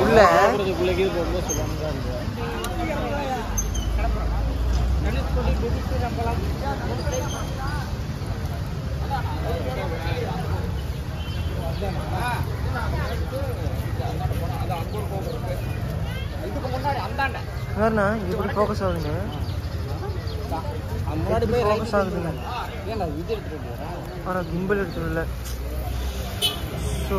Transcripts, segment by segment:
உள்ள? வேறுண்ணா எப்படி ஃபோக்கஸ் ஆகுதுங்க. முன்னாடி போய் ஃபோக்கஸ் ஆகுதுங்க. ஆனால் கிம்பிள் எடுத்துல ஸோ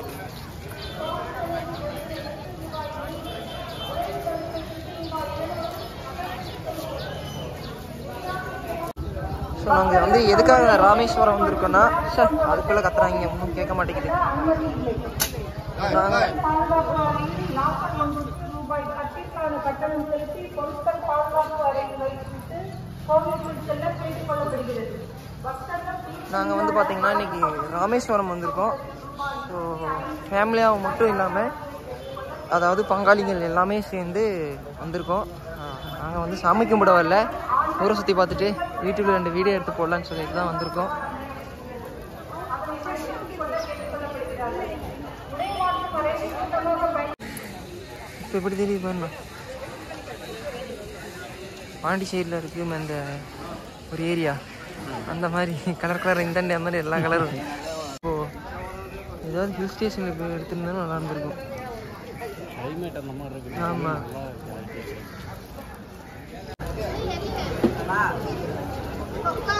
ஸோ நாங்கள் வந்து எதுக்காக ராமேஸ்வரம் வந்திருக்கோம்னா சார் அதுக்குள்ளே கத்துறாங்க. ஒன்றும் கேட்க மாட்டேங்குது. நாங்கள் நாங்கள் வந்து பார்த்தீங்கன்னா இன்னைக்கு ராமேஸ்வரம் வந்திருக்கோம். ஸோ ஃபேமிலியாக மட்டும் இல்லாமல் அதாவது பங்காளிகள் எல்லாமே சேர்ந்து வந்திருக்கோம். நாங்கள் வந்து சாமி கும்பிட வரல. ஊரை சுற்றி பார்த்துட்டு வீட்டுக்கு ரெண்டு வீடியோ எடுத்து போடலான்னு சொல்லிட்டு தான் வந்திருக்கோம். இப்போ எப்படி தெரியுது பாருண்ணா பாண்டிச்சேரியில் இருக்கு அந்த ஒரு ஏரியா. அந்த மாதிரி கலர் கலர் இந்த மாதிரி எல்லா கலரும் இப்போ ஏதாவது ஹில் ஸ்டேஷனுக்கு எடுத்துருந்தா நல்லா இருந்திருக்கும். கிளைமேட் அந்த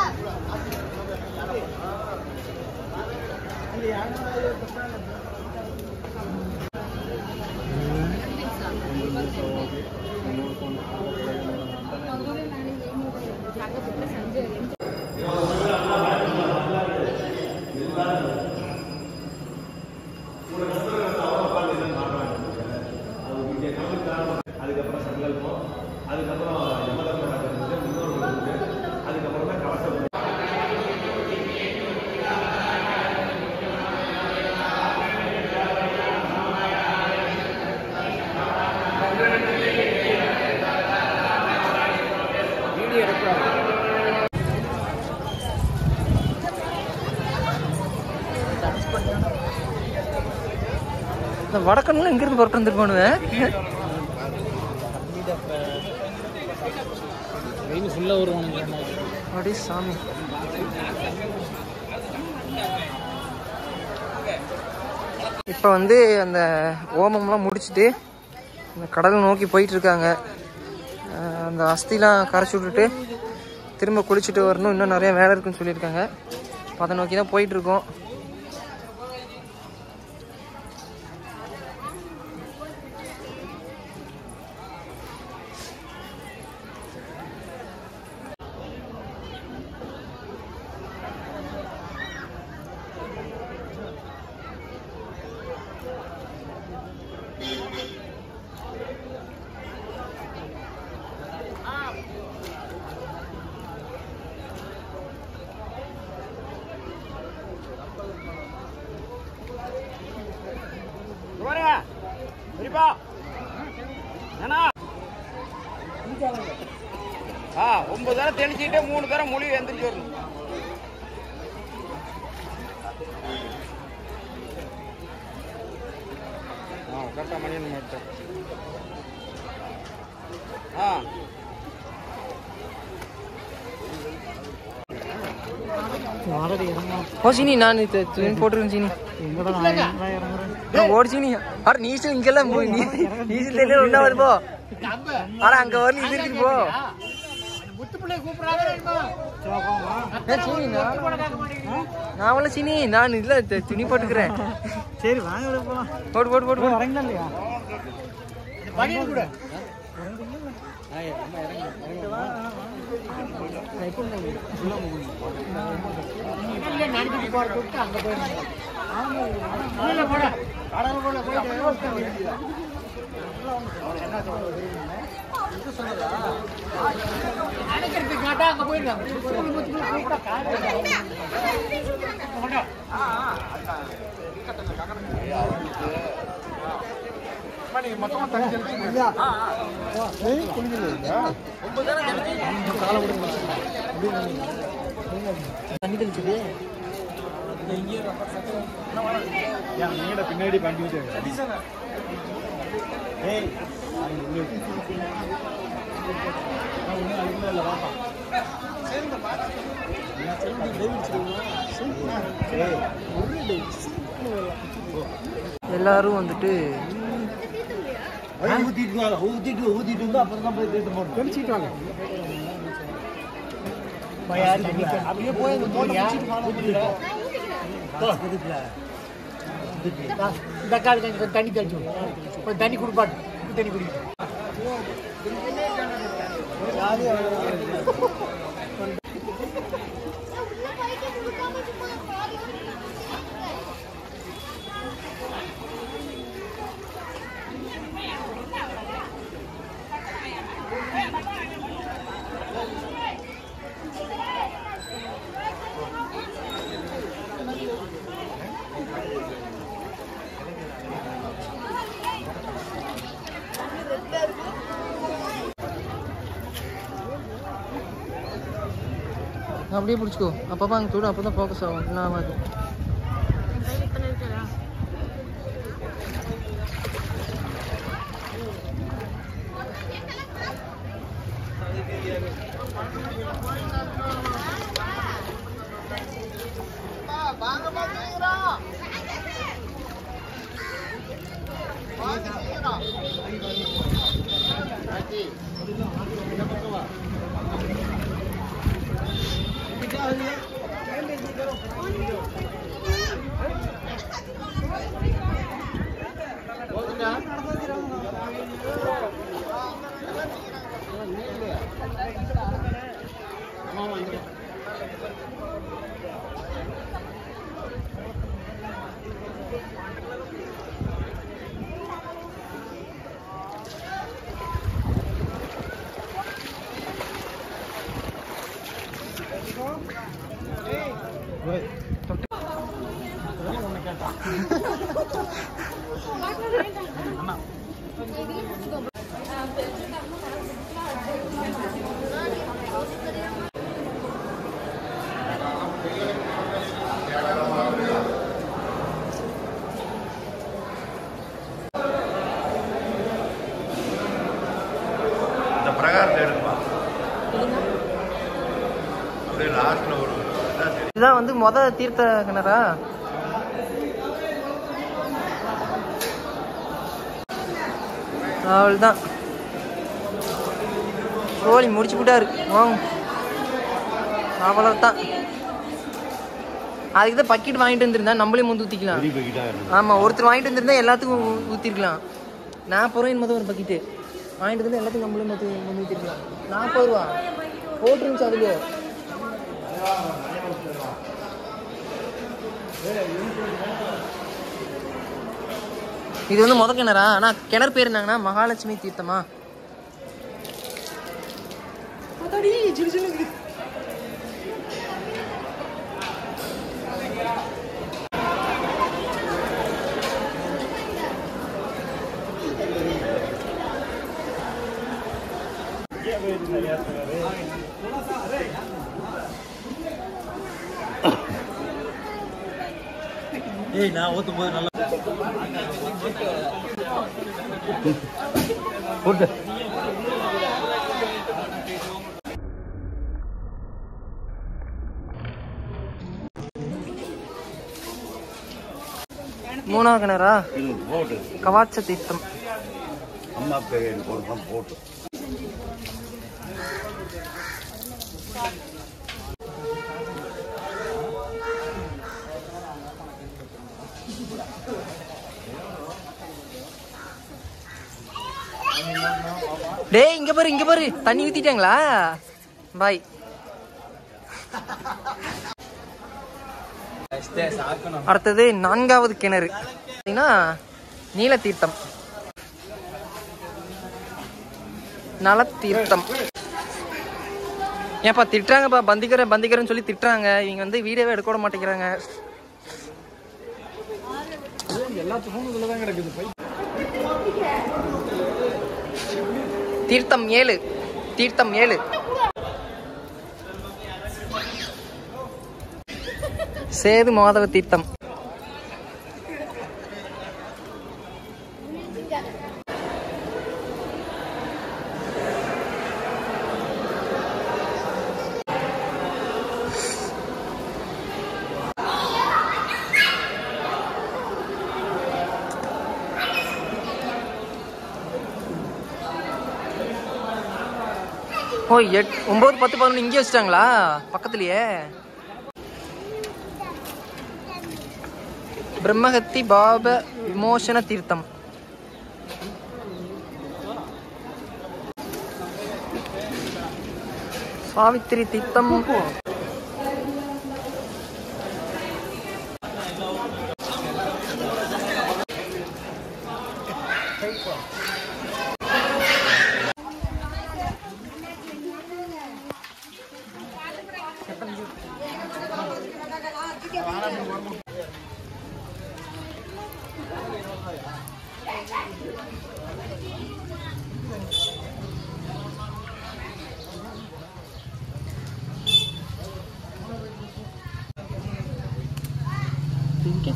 நல்லா இருக்கு இந்த வடக்கன்லாம் எங்கேருந்து ஃபுல்லாக வருவானுங்க. அப்படியே சாமி. இப்போ வந்து அந்த ஓமம்லாம் முடிச்சுட்டு அந்த கடலை நோக்கி போயிட்டு இருக்காங்க. அந்த அஸ்திலாம் கரைச்சி விட்டுட்டு திரும்ப குளிச்சுட்டு வரணும். இன்னும் நிறைய வேலை இருக்குன்னு சொல்லியிருக்காங்க. அதை நோக்கி தான் போயிட்டுருக்கோம் இருக்கோம் ஆ ஒன்பது தரம் தெளிச்சுக்கிட்டே மூணு தடவை மொழி எந்திரிச்சு வரணும். ஆ கரெக்டாக மணி மட்டும் ஆ. ஓ சீனி நான் துணி போட்டுருக்கேன் சீனி நான் ஓடு சீனி அட நீச்சல் இங்கெல்லாம் போய் நீ. நீச்சல் தெரியல ஒன்றா வருது போ. ஆனா அங்க வரல இது இருக்குது போ. ஏ, சீனி நான் சீனி நான் இல்ல துணி போட்டுக்கிறேன். சரி வாங்க போகலாம் போடு போடு போடு போடு வரீங்களா இல்லையா தண்ணி தெளிச்சது நீட பின்னாடி வண்டி விட்டு ஏய் எல்லாரும் வந்துட்டு ஊத்திட்டு வாங்க ஊத்திட்டு ஊத்திட்டு வந்து அப்புறம் தான் போய் தேட்டு போடணும் தெளிச்சிட்டு வாங்க. அப்படியே போய் அந்த இந்த காலுக்கு கொஞ்சம் தண்ணி தெளிச்சு கொஞ்சம் தண்ணி குடிப்பாட்டு தண்ணி குடிக்கும் அப்படியே பிடிச்சிக்கோ அப்பப்போ அங்கே தொடு அப்போ தான் ஃபோக்கஸ் ஆகும் என்ன ஆகாது Allah'ım. Ben de gidiyorum. இந்த வந்து மொத தீர்த்த கிணறா அவ்வளோதான் கோழி முடிச்சு விட்டாரு. வாங்க அவ்வளோதான் அதுக்கு தான் பக்கெட் வாங்கிட்டு வந்திருந்தா நம்மளே முந்து ஊற்றிக்கலாம் ஆமாம் ஒருத்தர் வாங்கிட்டு வந்திருந்தா எல்லாத்துக்கும் ஊ- ஊத்திருக்கலாம். நாற்பது ரூபாய் ஒரு பக்கெட்டு. வாங்கிட்டு வந்து எல்லாத்துக்கும் நம்மளே வந்து ஊற்றிருக்கலாம் நாற்பது ரூபா. போட்டுருந்துச்சு அதுக்கு. இது வந்து முத கிணறா? ஆனால் கிணறு பேர் இருந்தாங்கன்னா மகாலட்சுமி தீர்த்தமா? அதாடி, ஏய் நான் ஊத்தும் போது நல்லா போட்டு. மூணாவது கிணறா? போட்டு. கவாச்ச தீர்த்தம். அம்மா பேர் போட்டு. இங்க பாரு இங்க பாரு. தண்ணி ஊத்திட்டாங்களா? பாய். அடுத்தது நான்காவது கிணறு. பார்த்தீங்கன்னா நீல தீர்த்தம் ஏன்ப்பா திட்டுறாங்கப்பா. பந்திக்கிறேன் பந்திக்கிறேன்னு சொல்லி திட்டுறாங்க. இவங்க வந்து வீடியோவே எடுக்க விட மாட்டேங்கிறாங்க. எல்லாத்துக்கும் இதில் தான் கிடக்குது தீர்த்தம் ஏழு தீர்த்தம் ஏழு. சேது மாதவ தீர்த்தம். ஓ எட் ஒம்பது பத்து பதினொன்று இங்கே வச்சிட்டாங்களா? பக்கத்துலயே. பிரம்மஹத்தி பாப விமோசன தீர்த்தம். சாவித்திரி தீர்த்தம்.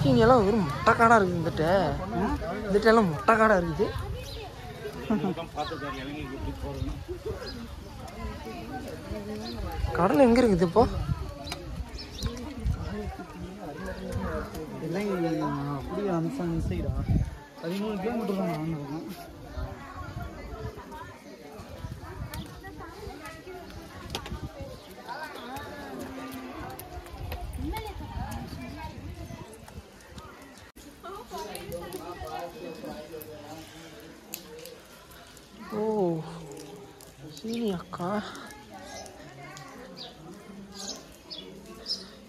இங்கேக்கு இங்கெல்லாம் வெறும் முட்டைக்காடாக இருக்குது இந்துட்டு இந்துட்டு எல்லாம் முட்டை முட்டைக்காடாக இருக்குது. கடல் எங்கே இருக்குது இப்போ? அப்படியே அந்த அந்த சைடா பதிமூணு கிலோமீட்டர் தான் நான் இருக்கேன் ஓ சீனி அக்கா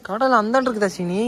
கடல் அந்தாண்டு இருக்குதா சீனி?